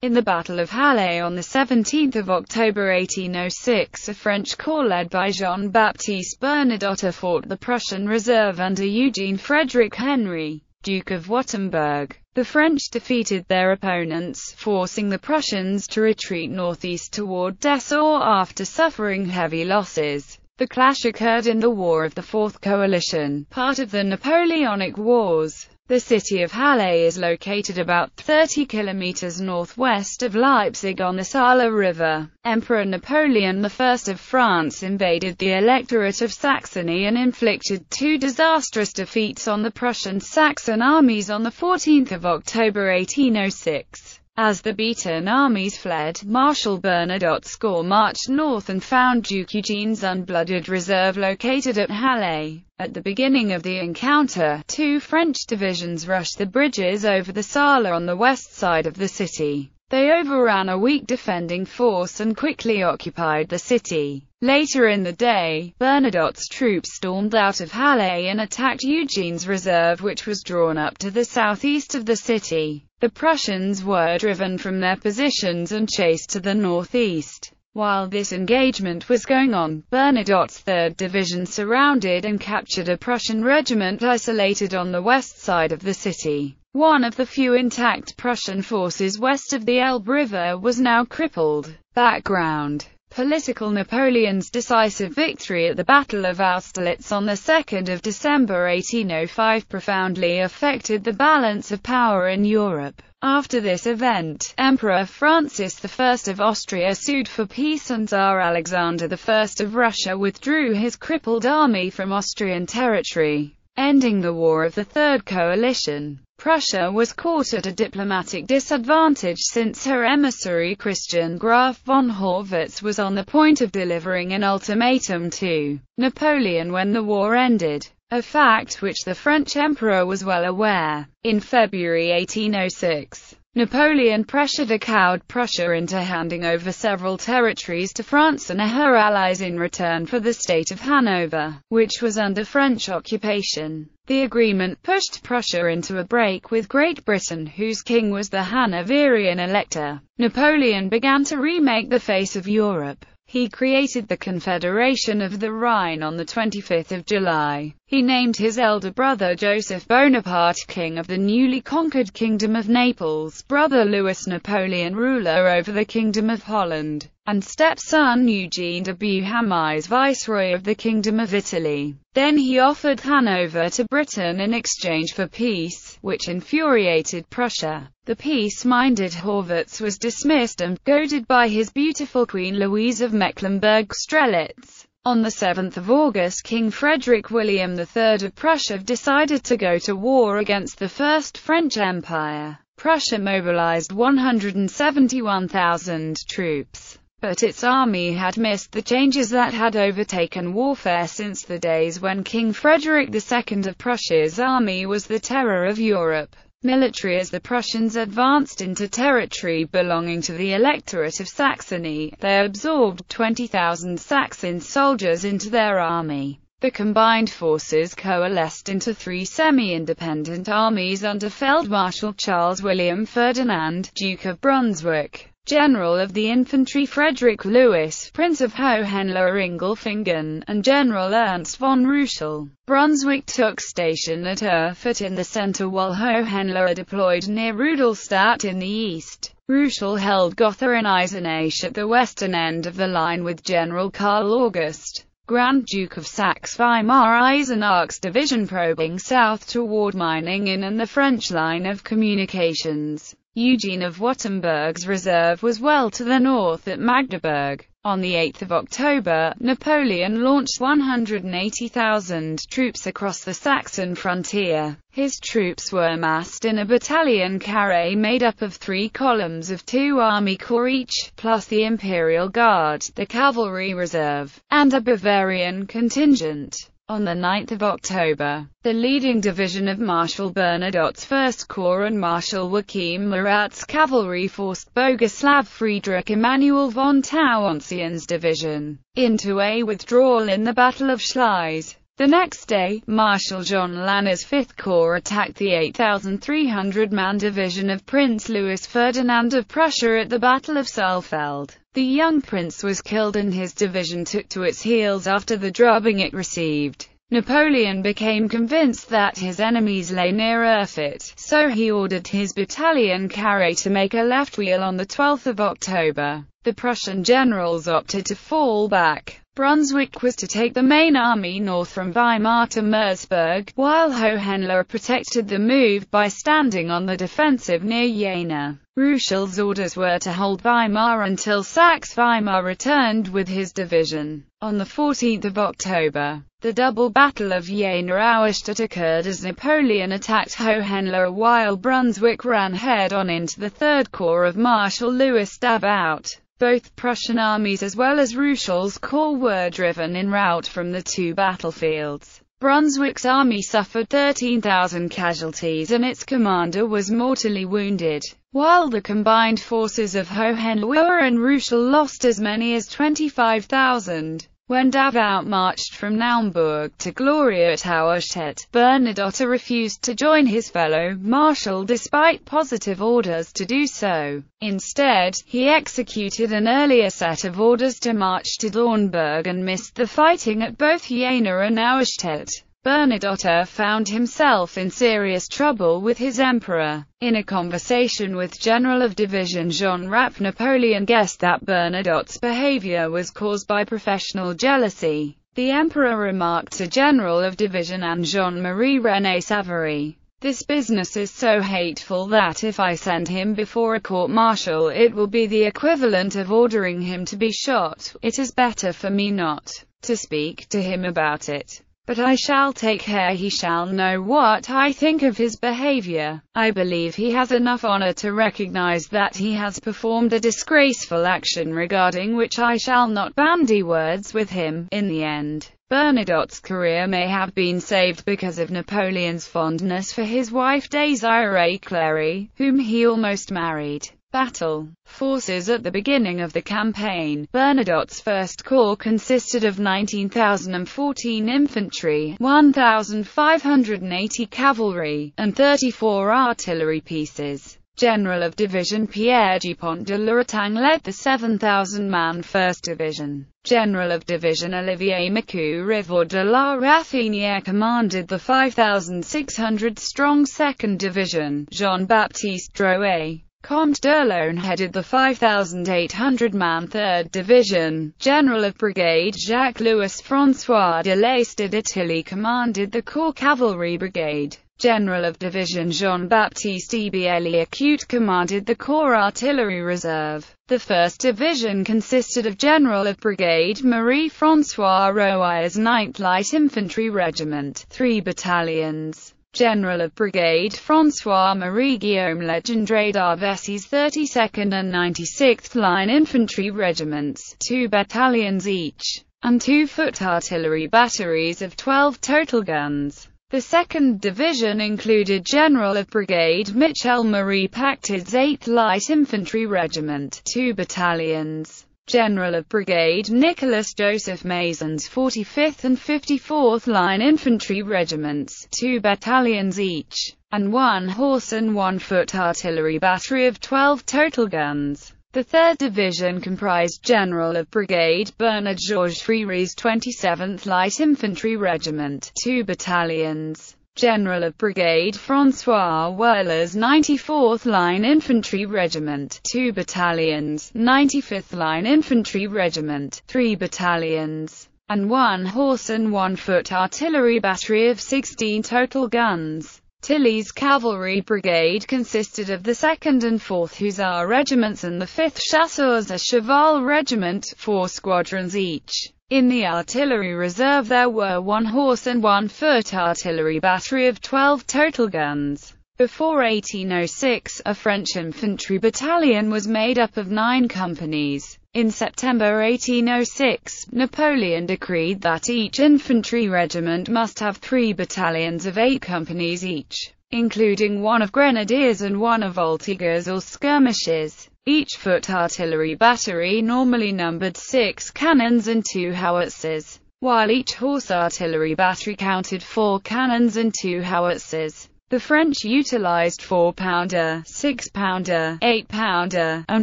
In the Battle of Halle on 17 October 1806 a French corps led by Jean-Baptiste Bernadotte fought the Prussian reserve under Eugene Frederick Henry, Duke of Württemberg. The French defeated their opponents, forcing the Prussians to retreat northeast toward Dessau after suffering heavy losses. The clash occurred in the War of the Fourth Coalition, part of the Napoleonic Wars. The city of Halle is located about 30 kilometers northwest of Leipzig on the Saale River. Emperor Napoleon I of France invaded the Electorate of Saxony and inflicted two disastrous defeats on the Prussian Saxon armies on 14 October 1806. As the beaten armies fled, Marshal Bernadotte's corps marched north and found Duke Eugene's unblooded reserve located at Halle. At the beginning of the encounter, two French divisions rushed the bridges over the Saale on the west side of the city. They overran a weak defending force and quickly occupied the city. Later in the day, Bernadotte's troops stormed out of Halle and attacked Eugene's reserve which was drawn up to the southeast of the city. The Prussians were driven from their positions and chased to the northeast. While this engagement was going on, Bernadotte's 3rd Division surrounded and captured a Prussian regiment isolated on the west side of the city. One of the few intact Prussian forces west of the Elbe River was now crippled. Background Political Napoleon's decisive victory at the Battle of Austerlitz on 2 December 1805 profoundly affected the balance of power in Europe. After this event, Emperor Francis I of Austria sued for peace and Tsar Alexander I of Russia withdrew his crippled army from Austrian territory, ending the War of the Third Coalition. Prussia was caught at a diplomatic disadvantage since her emissary Christian Graf von Haugwitz was on the point of delivering an ultimatum to Napoleon when the war ended, a fact which the French emperor was well aware. In February 1806, Napoleon pressured a cowed Prussia into handing over several territories to France and her allies in return for the state of Hanover, which was under French occupation. The agreement pushed Prussia into a break with Great Britain whose king was the Hanoverian elector. Napoleon began to remake the face of Europe. He created the Confederation of the Rhine on 25 July. He named his elder brother Joseph Bonaparte king of the newly conquered Kingdom of Naples, brother Louis Napoleon ruler over the Kingdom of Holland, and stepson Eugene de Beauharnais viceroy of the Kingdom of Italy. Then he offered Hanover to Britain in exchange for peace, which infuriated Prussia. The peace-minded Haugwitz was dismissed and, goaded by his beautiful Queen Louise of Mecklenburg-Strelitz, on 7 August King Frederick William III of Prussia decided to go to war against the First French Empire. Prussia mobilized 171,000 troops. But its army had missed the changes that had overtaken warfare since the days when King Frederick II of Prussia's army was the terror of Europe. Military As the Prussians advanced into territory belonging to the Electorate of Saxony, they absorbed 20,000 Saxon soldiers into their army. The combined forces coalesced into three semi-independent armies under Feldmarschall Charles William Ferdinand, Duke of Brunswick. General of the Infantry Frederick Louis, Prince of Hohenlohe-Ingelfingen, and General Ernst von Ruchel. Brunswick took station at Erfurt in the center while Hohenlohe deployed near Rudolstadt in the east. Ruchel held Gotha and Eisenach at the western end of the line with General Karl August. Grand Duke of Saxe-Weimar Eisenach's division probing south toward Meiningen and the French line of communications. Eugene of Württemberg's reserve was well to the north at Magdeburg. On 8 October, Napoleon launched 180,000 troops across the Saxon frontier. His troops were massed in a battalion carré made up of three columns of two army corps each, plus the Imperial Guard, the cavalry reserve, and a Bavarian contingent. On 9 October, the leading division of Marshal Bernadotte's First Corps and Marshal Joachim Murat's cavalry forced Boguslav Friedrich Emanuel von Tauentzien's division into a withdrawal in the Battle of Schleiz. The next day, Marshal Jean Lannes's Fifth Corps attacked the 8,300-man division of Prince Louis Ferdinand of Prussia at the Battle of Saalfeld. The young prince was killed and his division took to its heels after the drubbing it received. Napoleon became convinced that his enemies lay near Erfurt, so he ordered his battalion Carré to make a left wheel on the 12th of October. The Prussian generals opted to fall back. Brunswick was to take the main army north from Weimar to Merseburg, while Hohenlohe protected the move by standing on the defensive near Jena. Ruchel's orders were to hold Weimar until Saxe-Weimar returned with his division. On 14 October, the double battle of Jena-Auerstedt occurred as Napoleon attacked Hohenlohe while Brunswick ran head-on into the Third Corps of Marshal Louis Davout. Both Prussian armies as well as Ruchel's corps were driven in rout from the two battlefields. Brunswick's army suffered 13,000 casualties and its commander was mortally wounded, while the combined forces of Hohenlohe and Ruchel lost as many as 25,000. When Davout marched from Naumburg to Gloria at Auerstedt, Bernadotte refused to join his fellow marshal despite positive orders to do so. Instead, he executed an earlier set of orders to march to Dornburg and missed the fighting at both Jena and Auerstedt. Bernadotte found himself in serious trouble with his emperor. In a conversation with General of Division Jean Rapp Napoleon guessed that Bernadotte's behavior was caused by professional jealousy. The emperor remarked to General of Division Anne Jean-Marie René Savary, this business is so hateful that if I send him before a court-martial it will be the equivalent of ordering him to be shot. It is better for me not to speak to him about it but I shall take care he shall know what I think of his behavior. I believe he has enough honor to recognize that he has performed a disgraceful action regarding which I shall not bandy words with him. In the end, Bernadotte's career may have been saved because of Napoleon's fondness for his wife Désirée Clary, whom he almost married. Battle forces At the beginning of the campaign, Bernadotte's First Corps consisted of 19,014 infantry, 1,580 cavalry, and 34 artillery pieces. General of Division Pierre Dupont de l'Étang led the 7,000-man 1st Division. General of Division Olivier Macoux Rivaud de la Raffinière commanded the 5,600-strong 2nd Division. Jean-Baptiste Drouet Comte d'Erlon headed the 5,800-man 3rd Division. General of Brigade Jacques-Louis François de Laisted Tilly commanded the Corps Cavalry Brigade. General of Division Jean-Baptiste Eblé commanded the Corps Artillery Reserve. The 1st Division consisted of General of Brigade Marie-François Rouyer's 9th Light Infantry Regiment, three battalions. General of Brigade François-Marie Guillaume Legendre d'Harvesse's 32nd and 96th Line Infantry Regiments, two battalions each, and two foot artillery batteries of 12 total guns. The 2nd Division included General of Brigade Michel Marie Pacthod's 8th Light Infantry Regiment, two battalions. General of Brigade Nicholas Joseph Maison's 45th and 54th Line Infantry Regiments, two battalions each, and one horse and one foot artillery battery of 12 total guns. The 3rd Division comprised General of Brigade Bernard Georges Frère's 27th Light Infantry Regiment, two battalions, General of Brigade François Werlé's 94th Line Infantry Regiment, 2 battalions, 95th Line Infantry Regiment, 3 battalions, and 1 horse and 1 foot artillery battery of 16 total guns. Tilly's Cavalry Brigade consisted of the 2nd and 4th Hussar Regiments and the 5th Chasseurs à Cheval Regiment, four squadrons each. In the artillery reserve there were one horse and one foot artillery battery of 12 total guns. Before 1806, a French infantry battalion was made up of nine companies. In September 1806, Napoleon decreed that each infantry regiment must have three battalions of eight companies each, including one of grenadiers and one of voltigeurs or skirmishers. Each foot artillery battery normally numbered six cannons and two howitzers. while each horse artillery battery counted four cannons and two howitzers. The French utilized 4-pounder, 6-pounder, 8-pounder, and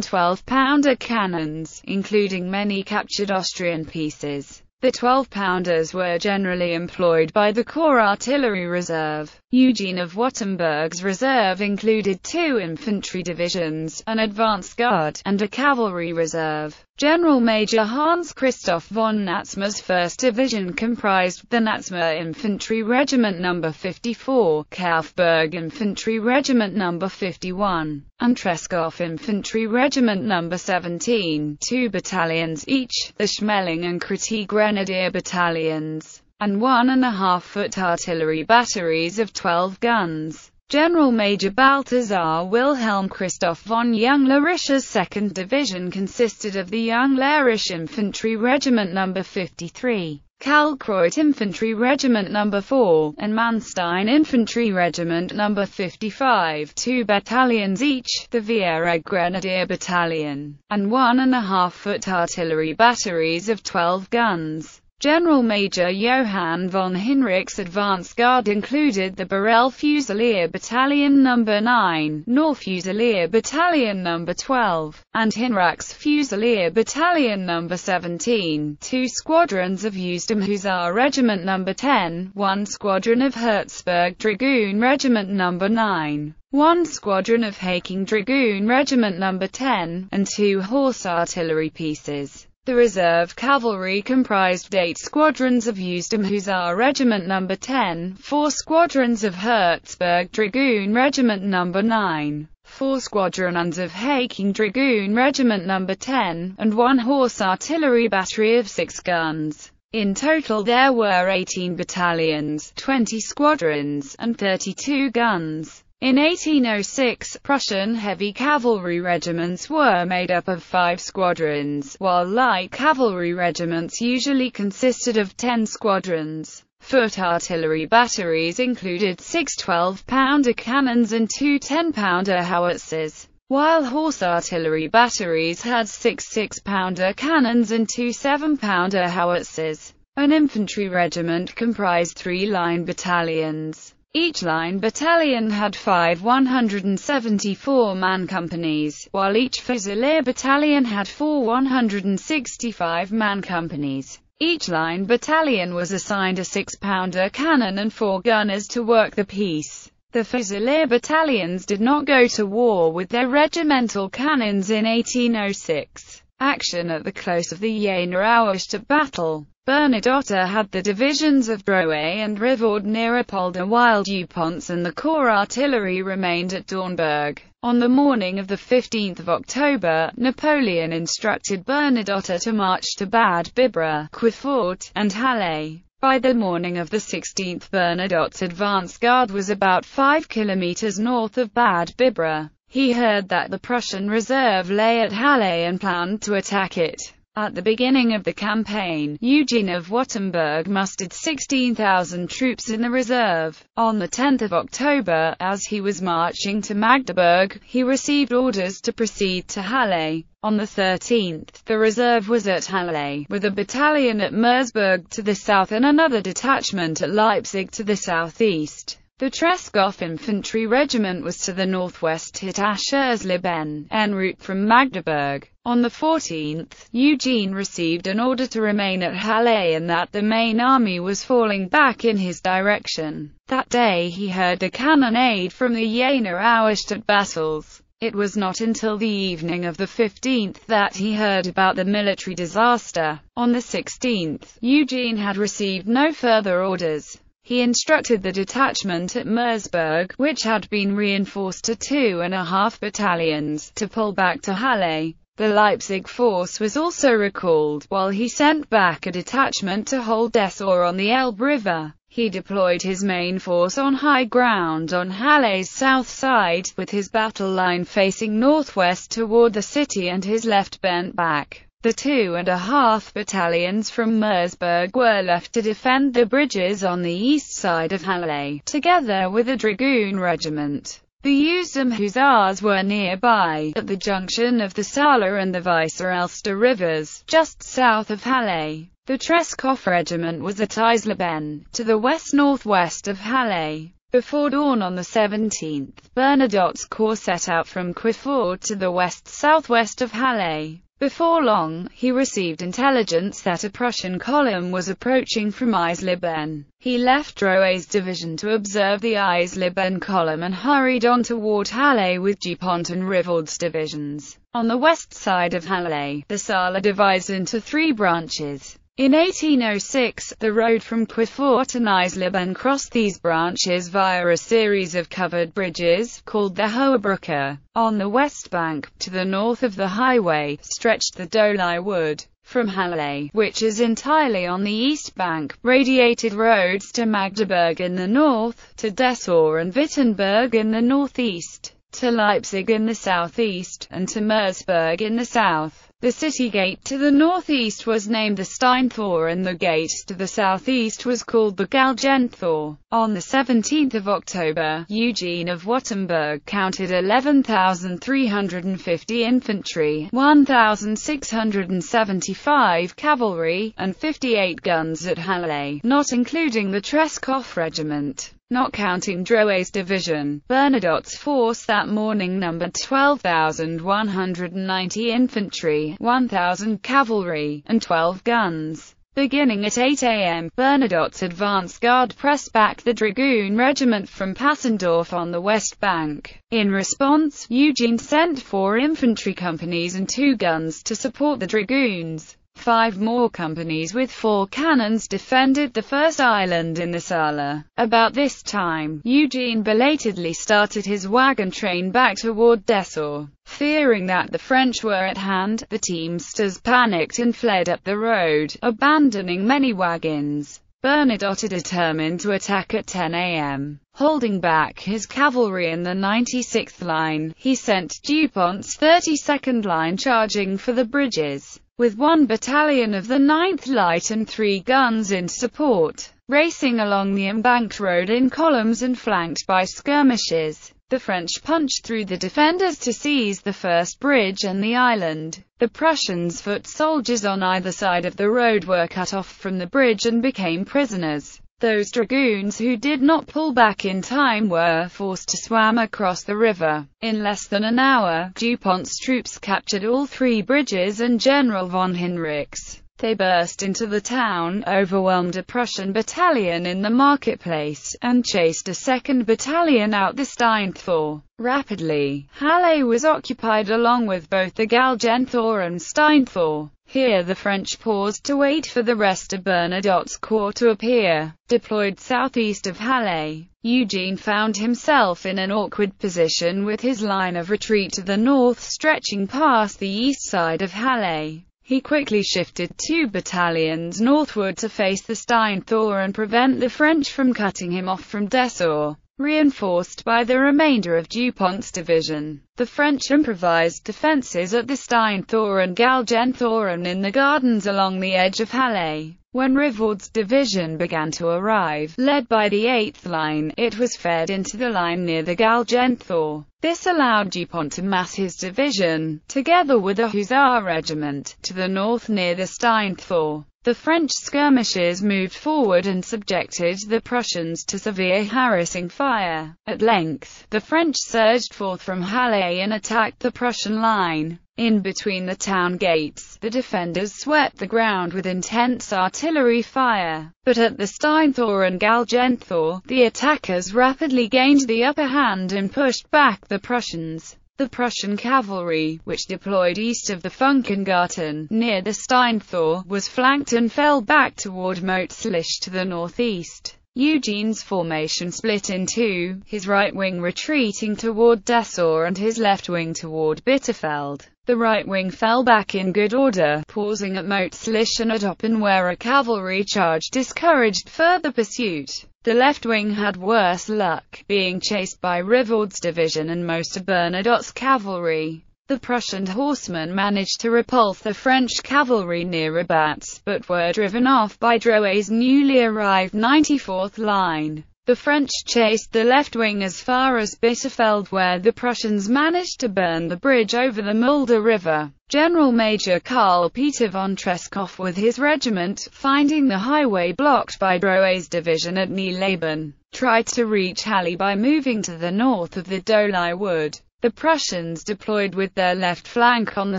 12-pounder cannons, including many captured Austrian pieces. The 12-pounders were generally employed by the Corps Artillery Reserve. Eugene of Württemberg's reserve included two infantry divisions, an advance guard, and a cavalry reserve. General Major Hans Christoph von Natzmer's 1st Division comprised the Natzmer Infantry Regiment No. 54, Kaufberg Infantry Regiment No. 51, and Tresckow Infantry Regiment No. 17, two battalions each, the Schmeling and Krithi Grenadier Battalions, and one and a half foot artillery batteries of 12 guns. General Major Balthasar Wilhelm Christoph von Jung-Larischer's 2nd Division consisted of the Jung-Larisch Infantry Regiment No. 53, Kalkreuth Infantry Regiment No. 4, and Manstein Infantry Regiment No. 55, two battalions each, the Vieregg Grenadier Battalion, and one and a half foot artillery batteries of 12 guns. General Major Johann von Hinrichs' advance guard included the Borel Fusilier Battalion No. 9, Knorr Fusilier Battalion No. 12, and Hinrichs Fusilier Battalion No. 17, two squadrons of Usedom Hussar Regiment No. 10, one squadron of Herzberg Dragoon Regiment No. 9, one squadron of Heyking Dragoon Regiment No. 10, and two horse artillery pieces. The reserve cavalry comprised eight squadrons of Usedom Hussar Regiment No. 10, four squadrons of Herzberg Dragoon Regiment No. 9, four squadrons of Heyking Dragoon Regiment No. 10, and one horse artillery battery of six guns. In total there were 18 battalions, 20 squadrons, and 32 guns. In 1806, Prussian heavy cavalry regiments were made up of five squadrons, while light cavalry regiments usually consisted of ten squadrons. Foot artillery batteries included six 12-pounder cannons and two 10-pounder howitzers, while horse artillery batteries had six 6-pounder cannons and two 7-pounder howitzers. An infantry regiment comprised three line battalions. Each line battalion had five 174-man companies, while each Fusilier battalion had four 165-man companies. Each line battalion was assigned a six-pounder cannon and four gunners to work the piece. The Fusilier battalions did not go to war with their regimental cannons in 1806. Action at the close of the Jena-Auerstedt battle Bernadotte had the divisions of Drouet and Rivaud near Apolda while Dupont and the Corps artillery remained at Dornburg. On the morning of 15 October, Napoleon instructed Bernadotte to march to Bad Bibra, Querfurt, and Halle. By the morning of the 16th Bernadotte's advance guard was about 5 kilometers north of Bad Bibra. He heard that the Prussian reserve lay at Halle and planned to attack it. At the beginning of the campaign, Eugene of Württemberg mustered 16,000 troops in the reserve. On the 10th of October, as he was marching to Magdeburg, he received orders to proceed to Halle. On the 13th, the reserve was at Halle, with a battalion at Merseburg to the south and another detachment at Leipzig to the southeast. The Tresckow Infantry Regiment was to the northwest hit Aschersleben, en route from Magdeburg. On the 14th, Eugene received an order to remain at Halle and that the main army was falling back in his direction. That day he heard a cannonade from the Jena-Auerstedt battles. It was not until the evening of the 15th that he heard about the military disaster. On the 16th, Eugene had received no further orders. He instructed the detachment at Merseburg, which had been reinforced to two and a half battalions, to pull back to Halle. The Leipzig force was also recalled, while he sent back a detachment to hold Dessau on the Elbe River. He deployed his main force on high ground on Halle's south side, with his battle line facing northwest toward the city and his left bent back. The two and a half battalions from Merseburg were left to defend the bridges on the east side of Halle, together with a dragoon regiment. The Usedom Hussars were nearby, at the junction of the Saale and the Weisse Elster rivers, just south of Halle. The Tresckow regiment was at Eisleben, to the west-northwest of Halle. Before dawn on the 17th, Bernadotte's corps set out from Querfurt to the west-southwest of Halle. Before long, he received intelligence that a Prussian column was approaching from Eisleben. He left Drouet's division to observe the Eisleben column and hurried on toward Halle with Dupont and Rivaud's divisions. On the west side of Halle, the Saale divides into three branches. In 1806, the road from Querfurt and Eisleben crossed these branches via a series of covered bridges, called the Hohe On the west bank, to the north of the highway, stretched the Doli Wood. From Halle, which is entirely on the east bank, radiated roads to Magdeburg in the north, to Dessau and Wittenberg in the northeast, to Leipzig in the southeast, and to Merseburg in the south. The city gate to the northeast was named the Steintor and the gate to the southeast was called the Galgentor. On the 17th of October, Eugene of Württemberg counted 11,350 infantry, 1,675 cavalry, and 58 guns at Halle, not including the Tresckow regiment. Not counting Drouet's division, Bernadotte's force that morning numbered 12,190 infantry, 1,000 cavalry, and 12 guns. Beginning at 8 a.m., Bernadotte's advance guard pressed back the Dragoon regiment from Passendorf on the west bank. In response, Eugene sent four infantry companies and two guns to support the Dragoons. Five more companies with four cannons defended the first island in the Saale. About this time, Eugene belatedly started his wagon train back toward Dessau. Fearing that the French were at hand, the teamsters panicked and fled up the road, abandoning many wagons. Bernadotte determined to attack at 10 a.m. Holding back his cavalry in the 96th line, he sent Dupont's 32nd line charging for the bridges with one battalion of the 9th Light and three guns in support, racing along the embanked road in columns and flanked by skirmishers. The French punched through the defenders to seize the first bridge and the island. The Prussians' foot soldiers on either side of the road were cut off from the bridge and became prisoners. Those dragoons who did not pull back in time were forced to swim across the river. In less than an hour, Dupont's troops captured all three bridges and General von Hinrichs. They burst into the town, overwhelmed a Prussian battalion in the marketplace, and chased a second battalion out the Steintor. Rapidly, Halle was occupied along with both the Galgenthor and Steintor. Here the French paused to wait for the rest of Bernadotte's corps to appear. Deployed southeast of Halle, Eugene found himself in an awkward position with his line of retreat to the north stretching past the east side of Halle. He quickly shifted two battalions northward to face the Steintor and prevent the French from cutting him off from Dessau reinforced by the remainder of Dupont's division. The French improvised defences at the Steintor and Galgentor and in the gardens along the edge of Halle. When Rivaud's division began to arrive, led by the 8th line, it was fed into the line near the Galgenthor. This allowed Dupont to mass his division, together with a Hussar regiment, to the north near the Steintor. The French skirmishers moved forward and subjected the Prussians to severe harassing fire. At length, the French surged forth from Halle and attacked the Prussian line. In between the town gates, the defenders swept the ground with intense artillery fire. But at the Steintor and Galgentor, the attackers rapidly gained the upper hand and pushed back the Prussians. The Prussian cavalry, which deployed east of the Funkengarten, near the Steintor, was flanked and fell back toward Mötzlich to the northeast. Eugene's formation split in two, his right wing retreating toward Dessau and his left wing toward Bitterfeld. The right wing fell back in good order, pausing at Mötzlich and at Oppen where a cavalry charge discouraged further pursuit. The left wing had worse luck, being chased by Rivaud's division and most of Bernadotte's cavalry. The Prussian horsemen managed to repulse the French cavalry near Rabat, but were driven off by Drouet's newly arrived 94th line. The French chased the left wing as far as Bitterfeld where the Prussians managed to burn the bridge over the Mulde River. General Major Karl Peter von Tresckow with his regiment, finding the highway blocked by Drouet's division at Nietleben, tried to reach Halle by moving to the north of the Doli Wood. The Prussians deployed with their left flank on the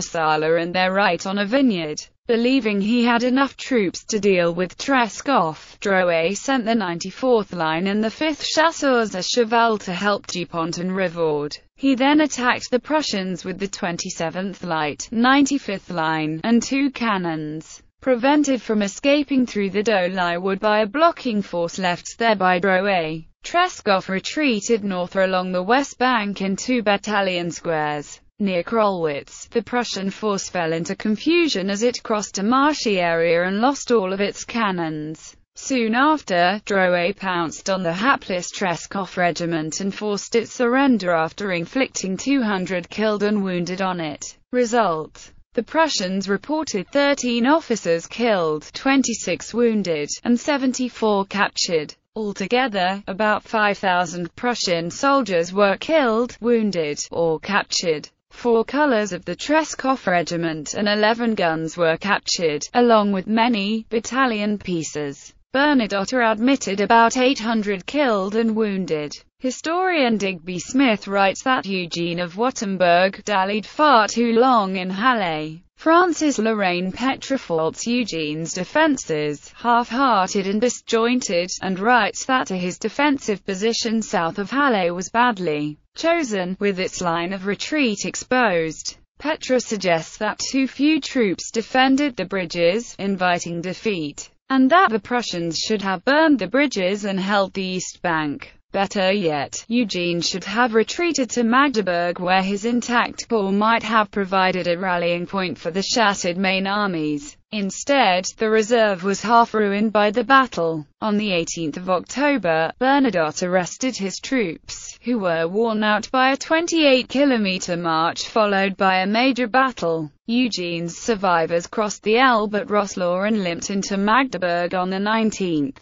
Saale and their right on a vineyard. Believing he had enough troops to deal with Tresckow, Drouet sent the 94th Line and the 5th Chasseurs à Cheval to help Dupont and Rivaud. He then attacked the Prussians with the 27th Light, 95th Line, and two cannons. Prevented from escaping through the Doli Wood by a blocking force left there by Drouet, Tresckow retreated north along the west bank in two battalion squares. Near Kröllwitz, the Prussian force fell into confusion as it crossed a marshy area and lost all of its cannons. Soon after, Drouet pounced on the hapless Tresckow regiment and forced its surrender after inflicting 200 killed and wounded on it. Result the Prussians reported 13 officers killed, 26 wounded, and 74 captured. Altogether, about 5,000 Prussian soldiers were killed, wounded, or captured. Four colors of the Tresckow regiment and 11 guns were captured, along with many battalion pieces. Bernadotte admitted about 800 killed and wounded. Historian Digby Smith writes that Eugene of Württemberg dallied far too long in Halle. Francis Loraine Petre faults Eugene's defences, half-hearted and disjointed, and writes that his defensive position south of Halle was badly chosen, with its line of retreat exposed. Petre suggests that too few troops defended the bridges, inviting defeat, and that the Prussians should have burned the bridges and held the east bank. Better yet, Eugene should have retreated to Magdeburg where his intact corps might have provided a rallying point for the shattered main armies. Instead, the reserve was half ruined by the battle. On the 18th of October, Bernadotte arrested his troops, who were worn out by a 28-kilometer march followed by a major battle. Eugene's survivors crossed the Elbe at Roßlau and limped into Magdeburg on the 19th.